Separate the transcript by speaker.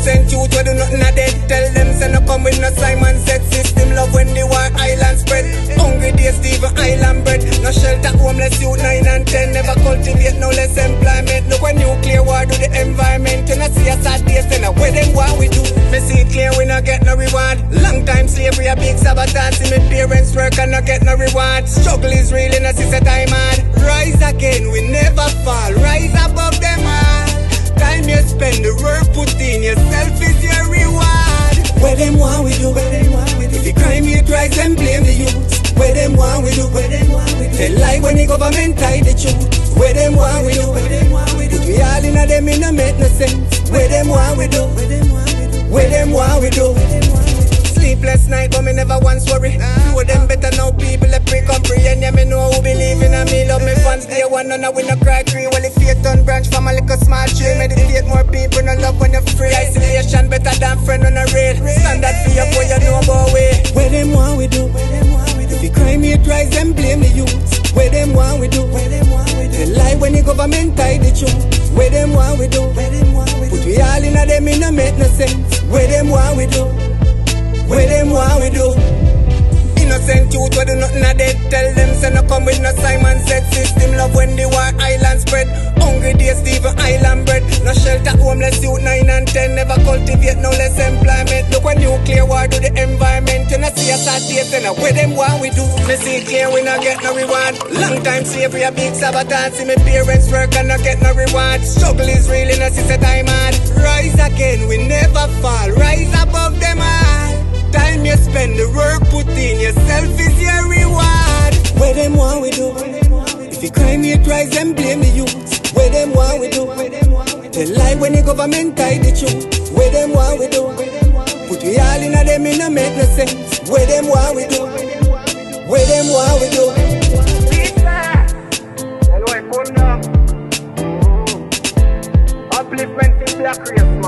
Speaker 1: Innocent youth we do nothing a dead Tell them say no come with no Simon set System love when the war island spread. Hungry days Steven Island bread. No shelter homeless youth 9 and 10 Never cultivate no less employment. Look when nuclear war do the environment. You know see a sad days then where them what we do. Me see it clear we not get no reward. Long time slavery a big sabotage. See me parents work and not get no reward. Struggle is real and I see set time hard. Rise again you and blame the youth. Where them want we do, where them want we do. Tell lie when the government tie the truth. Where them want we do, where them want we do. We all in a them in a make no sense. Where them want we do, where them want we do. Where them want we do. Sleepless night, but me never once worry. Few of them better know people that pre comprehend. Yeah, me know who believe in me. Love me fans, day one, none of we no cry tree. Well, if faith on branch from a little small tree. Meditate more people, no love when you're free. Isolation better than friend Where them want we do? Where them want we do? If you crime, you rise and blame the youth. Where them want we do? Where them want we do? They lie when the government tie the truth. Where them want we do? Where them want we do? Put we all in a them, in a make no sense. Where them want we do? Where them want we do? Innocent youth we do nothing a dead Tell them say no come with no Simon set System love when the war island spread Hungry days Steven Island bread No shelter homeless youth 9 and 10 Never cultivate no less employment Look when nuclear war do the environment You know see a sad days and where them want we do Me see it clear we not get no reward Long time slavery a big sabotage See me parents work and not get no reward Struggle is real and I set time hard Rise again we never fall Rise above them all Time you spend, the work put in yourself is your reward. Where them want we do? If you crime, you rise and blame the youth. Where them want we do? Tell lie when the government tie the truth. Where them want we do? Put we all in a them in a make no sense. Where them want we do? Where them want we do?
Speaker 2: Upliftment in black race,